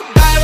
nobody